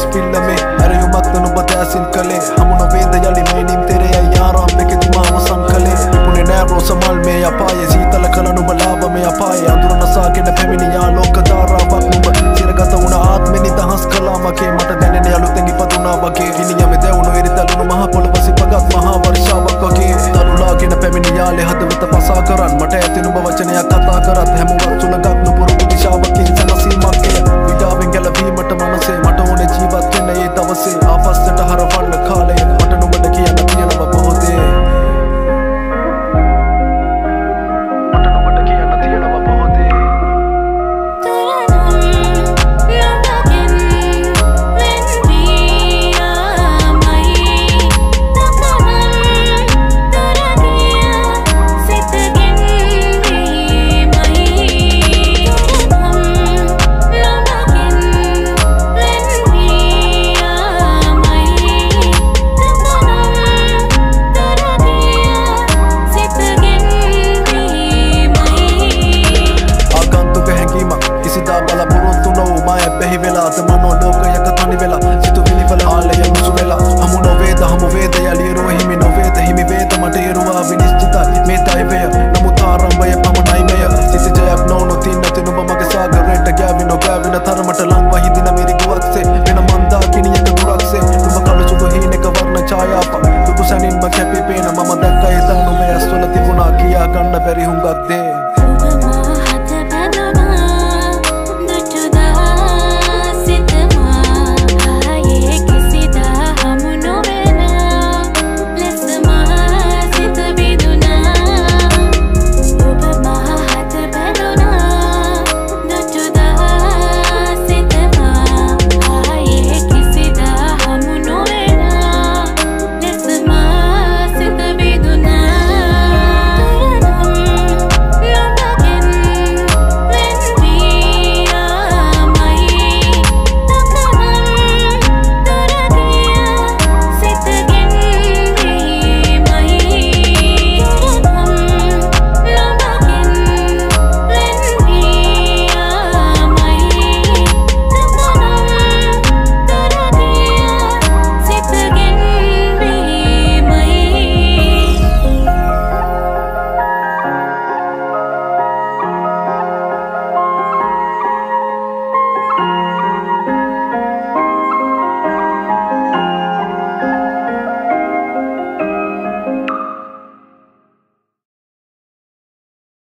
ඇස් පිල්ලමේ ඇර යුමත්වනු බතෑසින් කළේ හමුණ වේද යළි මයිනින් තෙරේ යාරාම් එකති මාම සම් කළේ ඉපුුණේ නෑරෝ සමල් මේ අපාය සීතල කලනු බලාබ මේ අපාය අඳුරනසාගෙන පැමිණියා ලෝක ධාරාවක් නුබ සිරගත වුණ ආත්මිනි දහස් කලා මගේ මට දැනෙන අලුතැඟි පතුනා වගේ ගිනියම දැවුණු එරිතලුණු මහ පොළොවසි පගත් මහා වර්ෂාවක් වගේ තරුලාගෙන පැමිණියාලෙ හදවත පසා කරන්න මට ඇතිනුබ වචනයක් කතා කරත් හැමුවත් සුළගක් 了，怎么